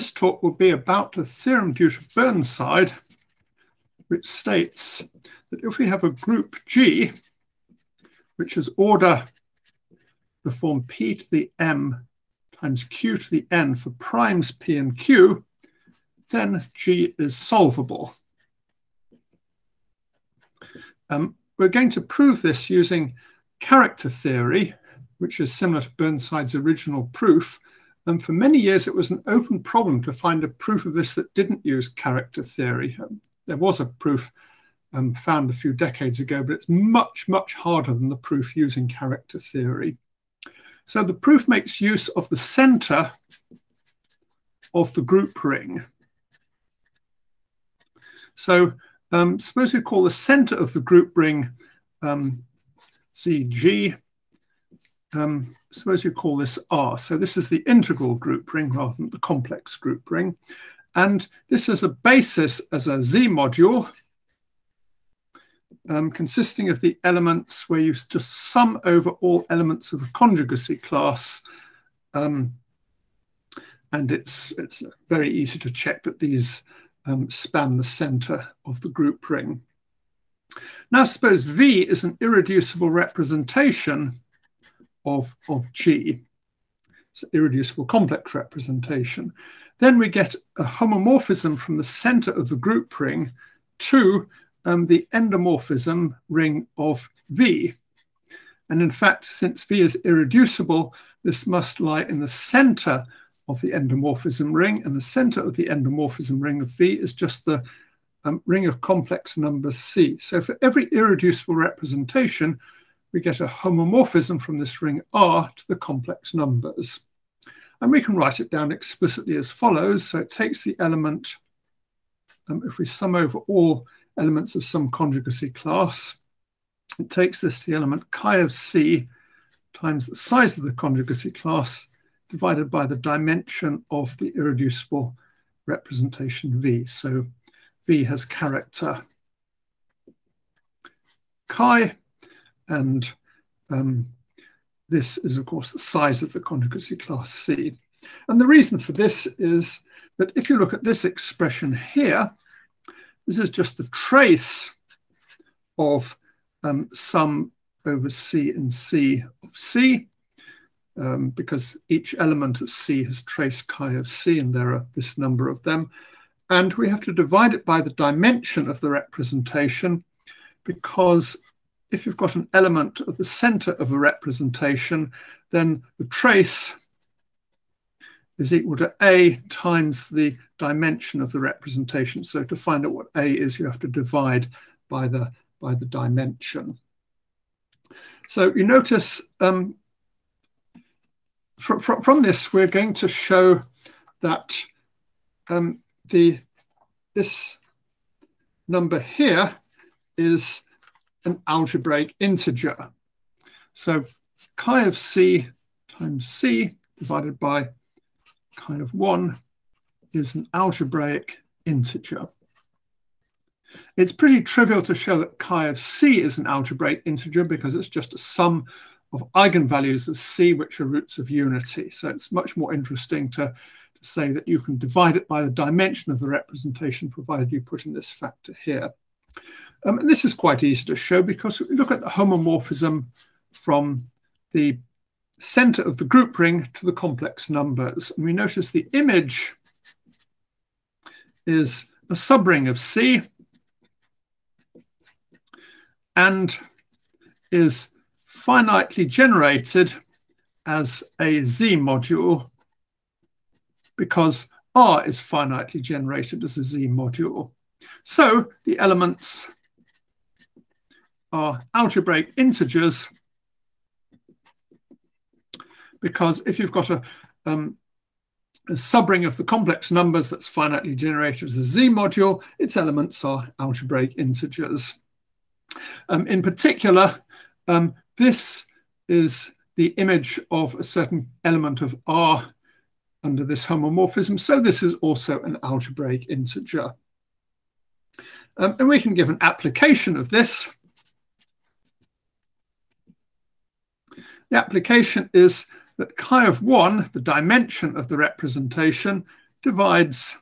this talk will be about the theorem due to Burnside, which states that if we have a group G, which is order the form p to the m times q to the n for primes p and q, then G is solvable. Um, we're going to prove this using character theory, which is similar to Burnside's original proof. And for many years, it was an open problem to find a proof of this that didn't use character theory. Um, there was a proof um, found a few decades ago, but it's much, much harder than the proof using character theory. So the proof makes use of the center of the group ring. So um, suppose we call the center of the group ring um, CG. Um, suppose you call this R. So this is the integral group ring rather than the complex group ring. And this is a basis as a Z module um, consisting of the elements where you just sum over all elements of the conjugacy class. Um, and it's, it's very easy to check that these um, span the center of the group ring. Now suppose V is an irreducible representation of, of G. It's irreducible complex representation. Then we get a homomorphism from the center of the group ring to um, the endomorphism ring of V. And in fact, since V is irreducible, this must lie in the center of the endomorphism ring, and the center of the endomorphism ring of V is just the um, ring of complex numbers C. So for every irreducible representation, we get a homomorphism from this ring R to the complex numbers. And we can write it down explicitly as follows. So it takes the element, um, if we sum over all elements of some conjugacy class, it takes this to the element chi of C times the size of the conjugacy class divided by the dimension of the irreducible representation V. So V has character chi, and um, this is, of course, the size of the conjugacy class C. And the reason for this is that if you look at this expression here, this is just the trace of um, sum over C and C of C um, because each element of C has trace chi of C, and there are this number of them. And we have to divide it by the dimension of the representation, because if you've got an element at the center of a representation, then the trace is equal to A times the dimension of the representation. So to find out what A is, you have to divide by the, by the dimension. So you notice um, from, from, this, we're going to show that um, the this number here is an algebraic integer. So chi of c times c divided by chi of 1 is an algebraic integer. It's pretty trivial to show that chi of c is an algebraic integer because it's just a sum of eigenvalues of C, which are roots of unity. So it's much more interesting to, to say that you can divide it by the dimension of the representation, provided you put in this factor here. Um, and this is quite easy to show because we look at the homomorphism from the center of the group ring to the complex numbers. And we notice the image is a subring of C and is finitely generated as a Z module because R is finitely generated as a Z module. So the elements are algebraic integers because if you've got a, um, a subring of the complex numbers that's finitely generated as a Z module, its elements are algebraic integers. Um, in particular, um, this is the image of a certain element of R under this homomorphism. So this is also an algebraic integer. Um, and we can give an application of this. The application is that chi of 1, the dimension of the representation, divides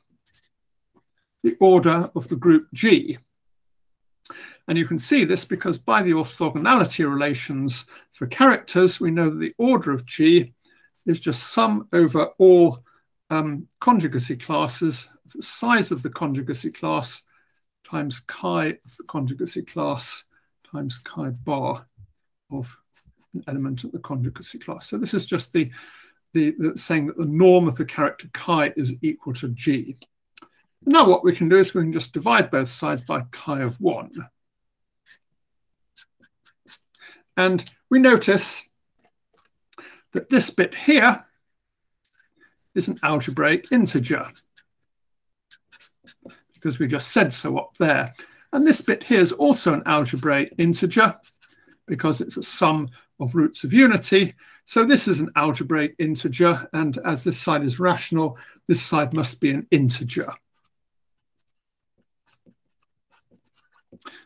the order of the group G. And you can see this because by the orthogonality relations for characters, we know that the order of G is just sum over all um, conjugacy classes, the size of the conjugacy class times chi of the conjugacy class times chi bar of an element of the conjugacy class. So this is just the, the, the saying that the norm of the character chi is equal to g. Now what we can do is we can just divide both sides by chi of 1. And we notice that this bit here is an algebraic integer because we just said so up there. And this bit here is also an algebraic integer because it's a sum of roots of unity. So this is an algebraic integer, and as this side is rational, this side must be an integer.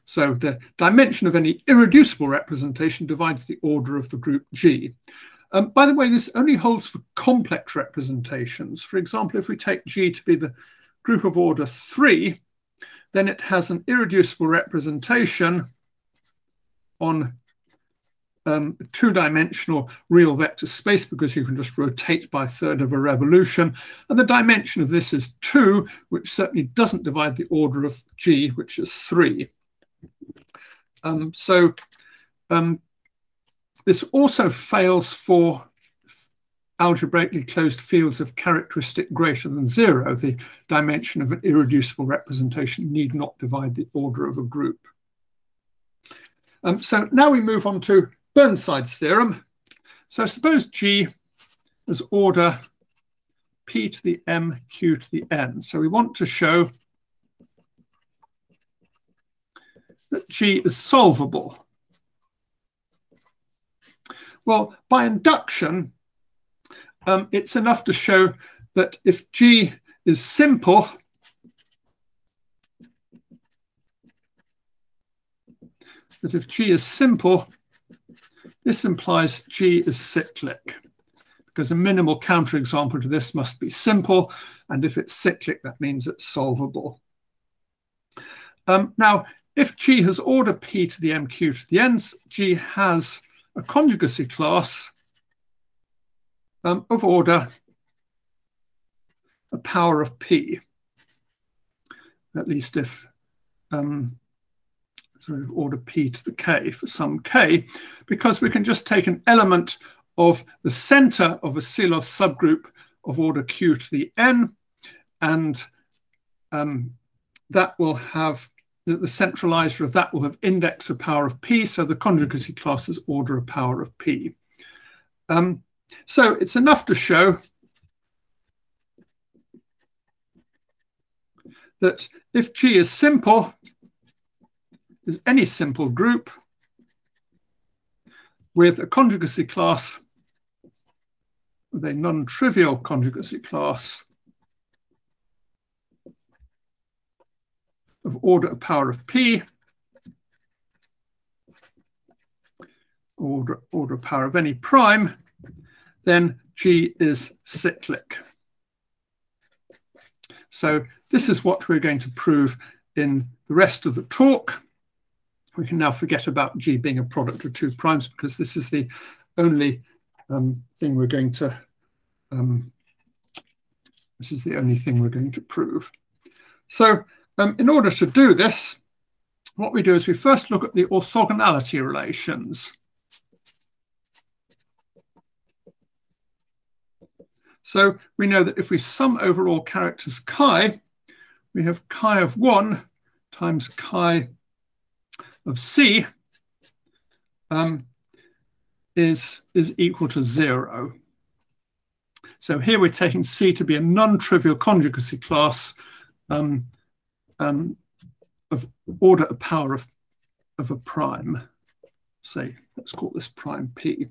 So the dimension of any irreducible representation divides the order of the group G. Um, by the way, this only holds for complex representations. For example, if we take G to be the group of order 3, then it has an irreducible representation on um, two-dimensional real vector space because you can just rotate by a third of a revolution. And the dimension of this is 2, which certainly doesn't divide the order of G, which is 3. Um, so um, this also fails for algebraically closed fields of characteristic greater than zero. The dimension of an irreducible representation need not divide the order of a group. Um, so now we move on to Burnside's theorem. So suppose G is order P to the M, Q to the N. So we want to show that G is solvable. Well, by induction, um, it's enough to show that if G is simple, that if G is simple, this implies G is cyclic because a minimal counterexample to this must be simple. And if it's cyclic, that means it's solvable. Um, now, if G has order P to the MQ to the N's, G has a conjugacy class um, of order a power of P, at least if um, sort of order p to the k for some k, because we can just take an element of the center of a Sylow subgroup of order q to the n, and um, that will have the, the centralizer of that will have index of power of p, so the conjugacy class is order of power of p. Um, so it's enough to show that if G is simple, is any simple group with a conjugacy class, with a non-trivial conjugacy class of order of power of p, order, order of power of any prime, then G is cyclic. So this is what we're going to prove in the rest of the talk we can now forget about G being a product of two primes because this is the only um, thing we're going to, um, this is the only thing we're going to prove. So um, in order to do this, what we do is we first look at the orthogonality relations. So we know that if we sum over all characters chi, we have chi of 1 times chi of C um, is, is equal to zero. So here we're taking C to be a non-trivial conjugacy class um, um, of order of power of, of a prime. Say, let's call this prime P.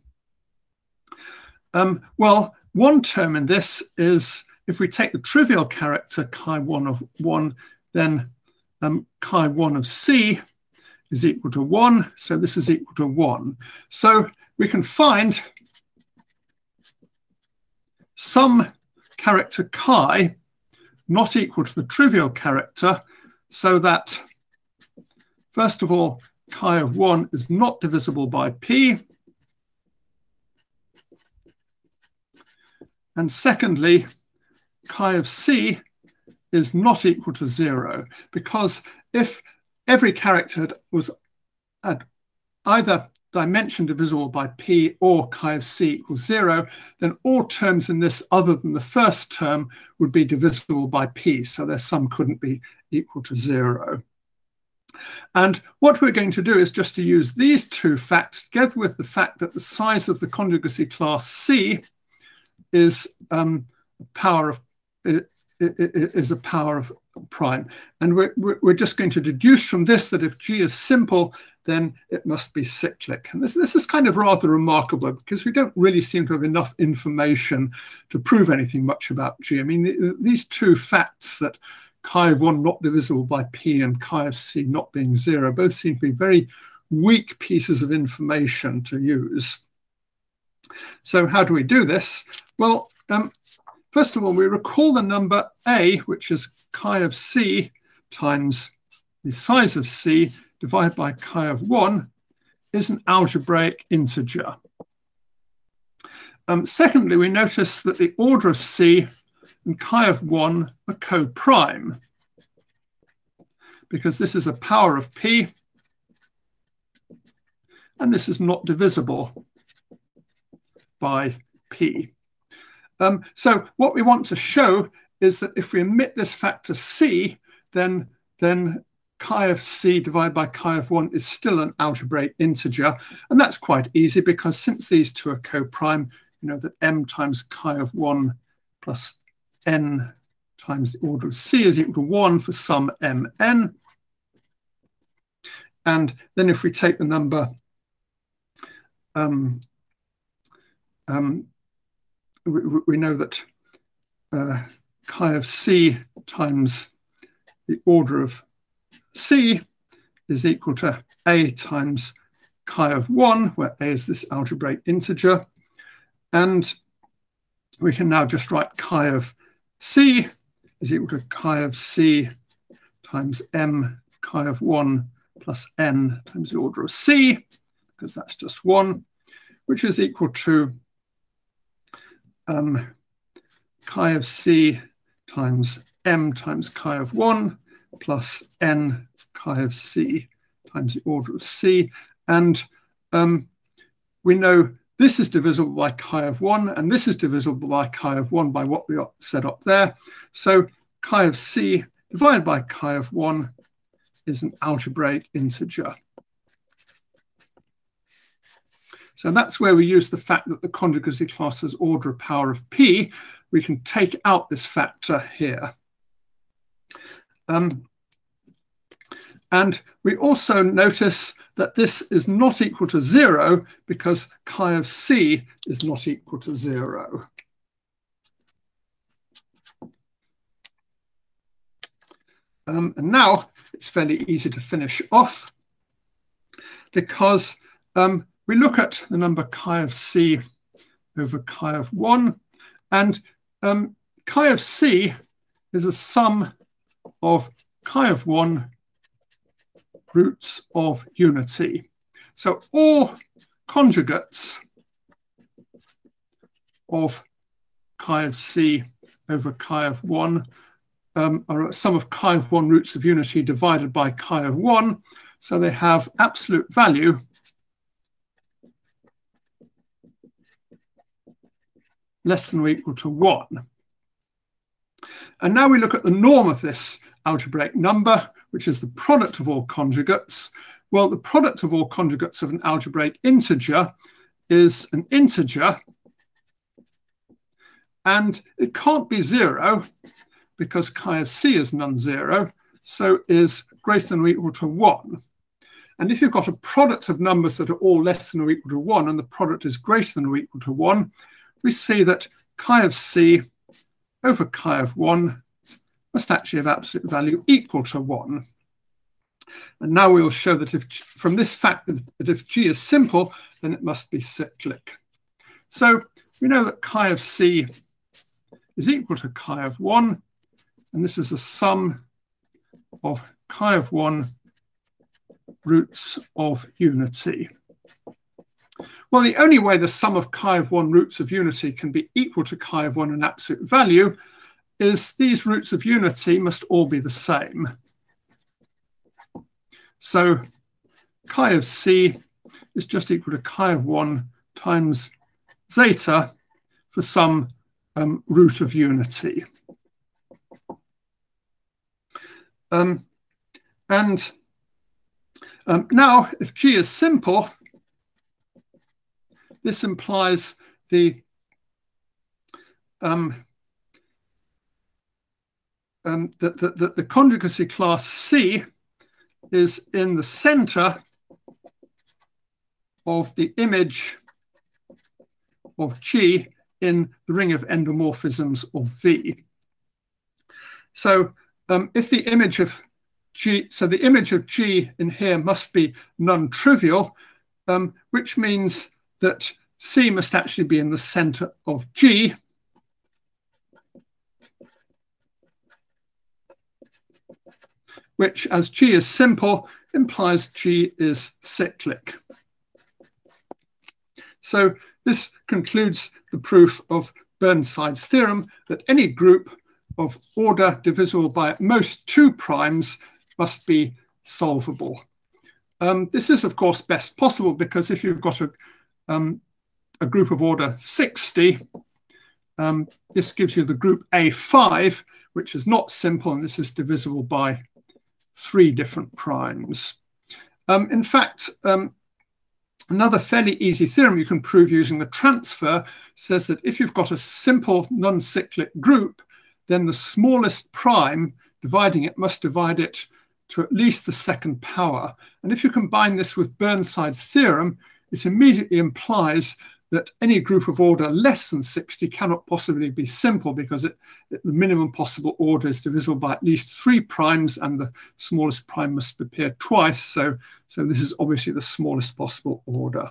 Um, well, one term in this is if we take the trivial character chi1 of 1, then um, chi1 of C is equal to 1, so this is equal to 1. So we can find some character chi not equal to the trivial character so that, first of all, chi of 1 is not divisible by p. And secondly, chi of c is not equal to 0 because if every character was at either dimension divisible by p or chi of c equals 0, then all terms in this other than the first term would be divisible by p, so their sum couldn't be equal to 0. And what we're going to do is just to use these two facts together with the fact that the size of the conjugacy class C is um, power of is a power of prime. And we're, we're just going to deduce from this that if G is simple, then it must be cyclic. And this, this is kind of rather remarkable because we don't really seem to have enough information to prove anything much about G. I mean, these two facts that chi of 1 not divisible by p and chi of c not being 0 both seem to be very weak pieces of information to use. So how do we do this? Well, um, First of all, we recall the number a, which is chi of c times the size of c divided by chi of 1 is an algebraic integer. Um, secondly, we notice that the order of c and chi of 1 are co-prime because this is a power of p and this is not divisible by p. Um, so what we want to show is that if we omit this factor c, then, then chi of c divided by chi of 1 is still an algebraic integer. And that's quite easy because since these two are co-prime, you know that m times chi of 1 plus n times the order of c is equal to 1 for some mn. And then if we take the number um, um, we, know that uh, chi of c times the order of c is equal to a times chi of 1, where a is this algebraic integer. And we can now just write chi of c is equal to chi of c times m chi of 1 plus n times the order of c, because that's just 1, which is equal to um, chi of c times m times chi of 1 plus n chi of c times the order of c. And um, we know this is divisible by chi of 1, and this is divisible by chi of 1 by what we set up there. So chi of c divided by chi of 1 is an algebraic integer. So that's where we use the fact that the conjugacy class has order power of p. We can take out this factor here. Um, and we also notice that this is not equal to zero because chi of c is not equal to zero. Um, and now it's fairly easy to finish off because um, we look at the number chi of c over chi of 1, and um, chi of c is a sum of chi of 1 roots of unity. So all conjugates of chi of c over chi of 1 um, are a sum of chi of 1 roots of unity divided by chi of 1. So they have absolute value less than or equal to 1. And now we look at the norm of this algebraic number, which is the product of all conjugates. Well, the product of all conjugates of an algebraic integer is an integer, and it can't be zero because chi of c is non-zero, so is greater than or equal to 1. And if you've got a product of numbers that are all less than or equal to 1, and the product is greater than or equal to 1, we see that chi of c over chi of 1 must actually have absolute value equal to 1. And now we'll show that if from this fact that, if g is simple, then it must be cyclic. So we know that chi of c is equal to chi of 1, and this is the sum of chi of 1 roots of unity. Well, the only way the sum of chi of 1 roots of unity can be equal to chi of 1 in absolute value is these roots of unity must all be the same. So chi of c is just equal to chi of 1 times zeta for some um, root of unity. Um, and um, now, if G is simple, this implies the um, um, that the, the, the conjugacy class C is in the center of the image of G in the ring of endomorphisms of V. So um, if the image of G, so the image of G in here must be non-trivial, um, which means that C must actually be in the center of G. Which, as G is simple, implies G is cyclic. So this concludes the proof of Burnside's theorem that any group of order divisible by at most two primes must be solvable. Um, this is, of course, best possible because if you've got a, um, a group of order 60, um, this gives you the group A5, which is not simple, and this is divisible by three different primes. Um, in fact, um, Another fairly easy theorem you can prove using the transfer says that if you've got a simple non-cyclic group, then the smallest prime dividing it must divide it to at least the second power. And if you combine this with Burnside's theorem, it immediately implies that any group of order less than 60 cannot possibly be simple because it, it, the minimum possible order is divisible by at least three primes and the smallest prime must appear twice. So, so this is obviously the smallest possible order.